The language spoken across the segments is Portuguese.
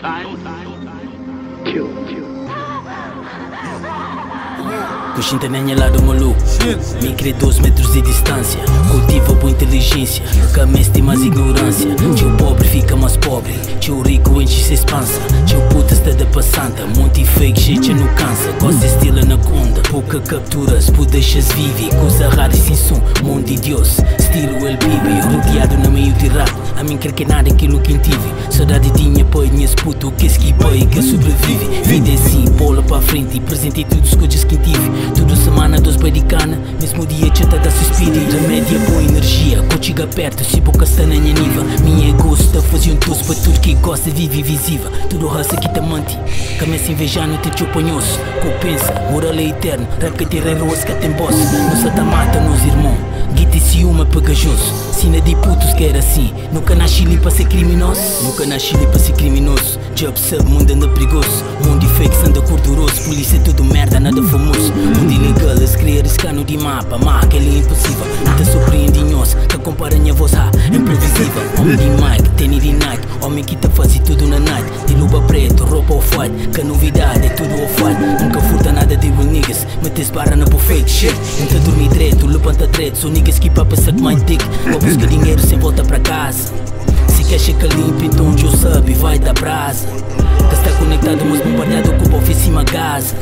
Kill, kill. Coxinta nem lado maluco Me crê 12 metros de distância Cultiva boa inteligência Camês tem mais ignorância Pobre. Tio rico enche-se expansa Tio puta está da passanta. Monte fake gente não cansa. Gosta estilo na conda Pouca capturas Por deixas vive Coisa rara e sem som Mundo de Deus Estilo El Bibi. Rodeado no meio de rap. A mim quer que nada aquilo que tive Saudade tinha pai Minhas puto que esquipa e que sobrevive Vida é assim Bola para frente E presente tudo as coisas que tive tudo semana dos boi de cana Mesmo dia tenta da suspira Remédia boa energia. Contigo perto Se boca na minha niva Minha gosta Fazia um tosse para tudo que gosta Vive visível Tudo raça que te mante Começa a invejar no teu panhoso Compensa Moral é eterno. Rap que tem roas que tem boss Nossa tá mata nos irmãos Sina de putos que era assim. Nunca nasci ali para ser criminoso. Nunca nasci ali para ser criminoso. Job sub, mundo anda perigoso. Mundo fake, anda gorduroso Polícia é tudo merda, nada famoso. Mundo ilegal, eles querem arriscar no de mapa Mas aquele é impossível. Te surpreende nós Que compara minha voz, ah, imprevisível. Homem de Mike, tênis de night. Homem que tá fazendo tudo na night. De luva preto, roupa off-white Que a novidade é tudo off-white Nunca furta nada de real Metes barra na fake shit Nunca dormi levanta direito Sou niggas que papa suck my dick. Vou buscar dinheiro sem volta pra casa. Se quer checar limpo, então eu sabe vai da brasa. Que está conectado, mas bombardeado com o oficina gás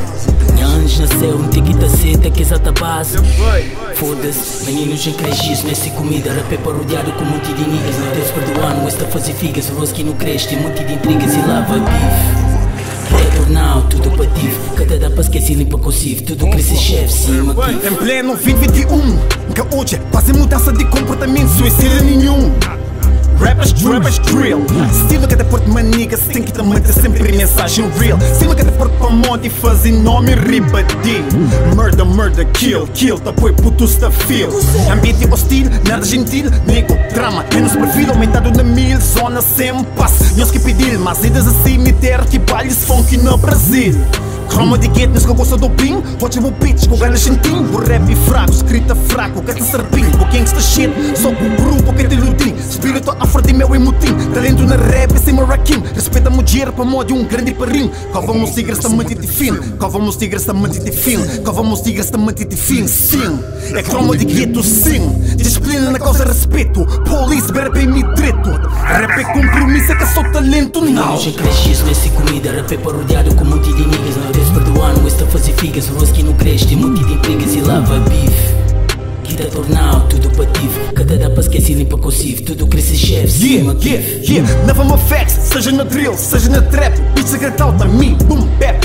Minha anjo nasceu, um tique da seta, que exata base. Foda-se, meninos em crescis, nesse comida. Rapé parodiado com um monte de niggas. Não Deus perdoando, esta fazer figas Rose que não cresce, tem um monte de intrigas e lá vai bife Retornal, tudo pativo Cada dá pra esquecer, limpa cossivo Tudo cresce chefe, cima aqui Em pleno 2021 Que hoje fazem mudança de comportamento Suicídio nenhum Rappers, rappers, drill. Estilo que até porto manigas Tem que também ter sempre mensagem real. Estilo que até porto pra monte e fazer nome ribadi Murder, murder, kill, kill Tá põe putos da feel Ambiente hostil, nada gentil Nego drama, menos perfil Aumentado na mil, zona sem paz Nós que pedir, mas idas a cemitério Que bailes funk no Brasil. Croma de gueto, que gosta do ping Watch o pitch, com ganas sentim O rap fraco, escrita fraco te serpim, o gangsta shit Só com grupo que te iludim Espírito meu emotim Talento na rap, sem maraquim Respeita o dinheiro para modo um grande parim Qual vamos tigres mente de fim. Qual vamos tigres mente de fim. Qual vamos tigres mente de fim. Sim, é croma de gueto, sim. Disciplina na causa respeito. Police, rap é me direito Rap é compromisso, é que só talento não. Meninos em crescis, nesse comida. Rapé parodiado com um monte de niggas. Não Deus perdoando, esta fazer figas Rose que não cresce, tem um monte de intrigas e lá vai Guita tornal, tudo pativo Cada dá pra esquecer, limpa cossivo Tudo cresce chefe, cima Yeah, yeah, yeah, never my facts Seja na drill, seja na trap. Bitch secretão da me, boom bap